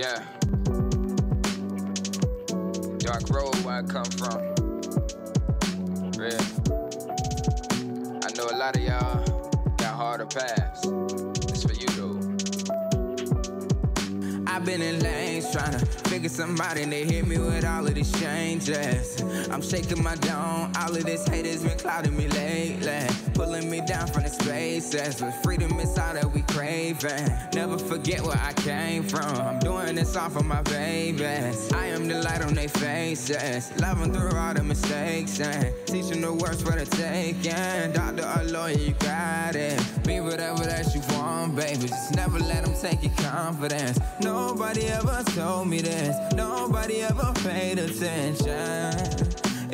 Yeah. Dark road where I come from. Real. I know a lot of y'all got harder paths. It's for you though. I've been in lanes trying to figure somebody and they hit me with all of these changes. I'm shaking my dome, all of this hate has been clouding me lately. Pulling me down from the spaces, but freedom is all that we craving. Never forget where I came from. I'm this all for my babies. I am the light on their faces, loving through all the mistakes and teaching the words for the taking. Doctor or lawyer, you got it. Be whatever that you want, baby. Just never let them take your confidence. Nobody ever told me this. Nobody ever paid attention.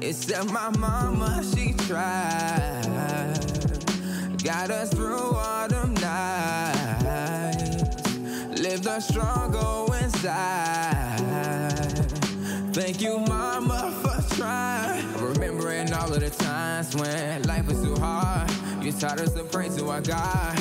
Except my mama, she tried. Got us through all them nights. A struggle inside. Thank you, mama, for trying. Remembering all of the times when life was too hard. You taught us to pray to our God.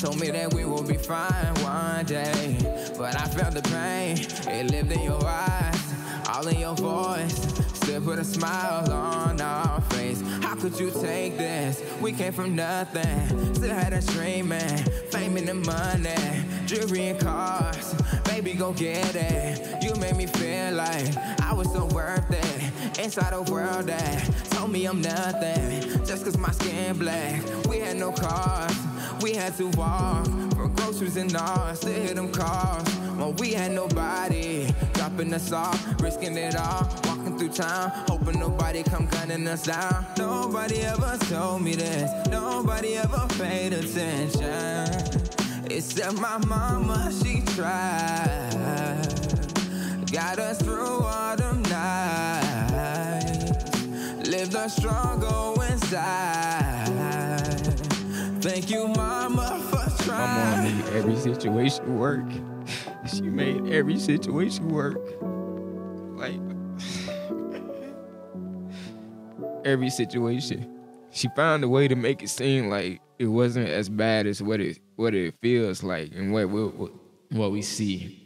Told me that we will be fine one day. But I felt the pain, it lived in your eyes, all in your voice. Still put a smile on our face. How could you take this? We came from nothing, still had a dream dreaming. Fame and the money, jewelry and cars. Baby, go get it. You made me feel like I was so worth it. Inside a world that told me I'm nothing. Just cause my skin black, we had no cars. We had to walk for groceries and all, to hit them cars. When we had nobody, dropping us off, risking it all, walking through town, hoping nobody come gunning us down. Nobody ever told me this, nobody ever paid attention. Except my mama, she tried. Got us through all them nights. Lived a struggle inside. Thank you, mama, for My trying. mom made every situation work. She made every situation work. Like every situation. She found a way to make it seem like it wasn't as bad as what it what it feels like and what what, what we see.